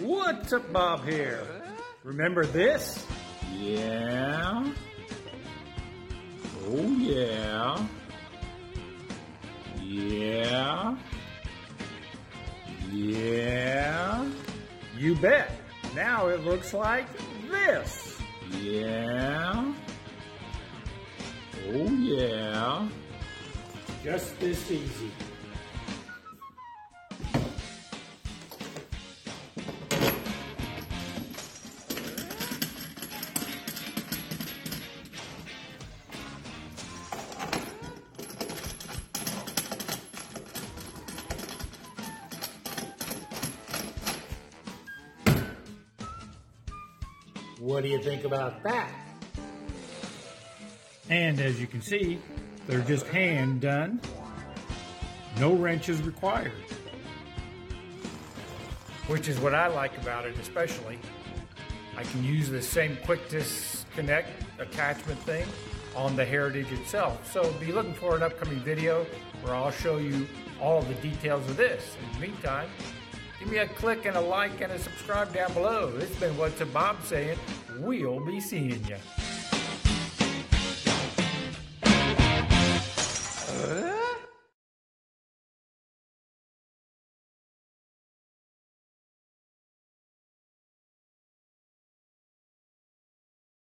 What's up, Bob here? Remember this? Yeah. Oh, yeah. Yeah. Yeah. You bet. Now it looks like this. Yeah. Oh, yeah. Just this easy. What do you think about that? And as you can see, they're just hand done. No wrenches required. Which is what I like about it, especially. I can use the same quick disconnect attachment thing on the Heritage itself. So be looking for an upcoming video where I'll show you all the details of this. In the meantime, give me a click and a like and a subscribe down below. It's been What's Up Bob saying. We'll be seeing you.